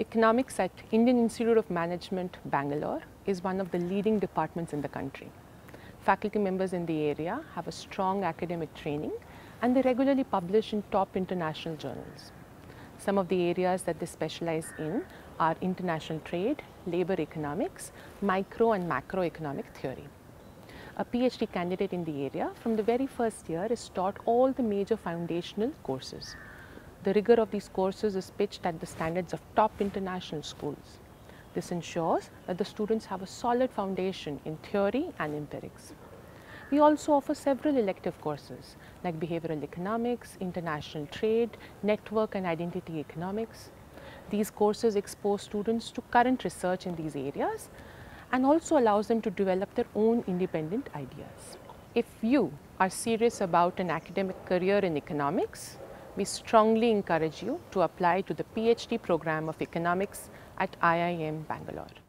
Economics at Indian Institute of Management, Bangalore is one of the leading departments in the country. Faculty members in the area have a strong academic training and they regularly publish in top international journals. Some of the areas that they specialize in are international trade, labor economics, micro and macroeconomic theory. A PhD candidate in the area from the very first year is taught all the major foundational courses the rigor of these courses is pitched at the standards of top international schools. This ensures that the students have a solid foundation in theory and empirics. We also offer several elective courses like behavioral economics, international trade, network and identity economics. These courses expose students to current research in these areas and also allows them to develop their own independent ideas. If you are serious about an academic career in economics, we strongly encourage you to apply to the PhD program of economics at IIM Bangalore.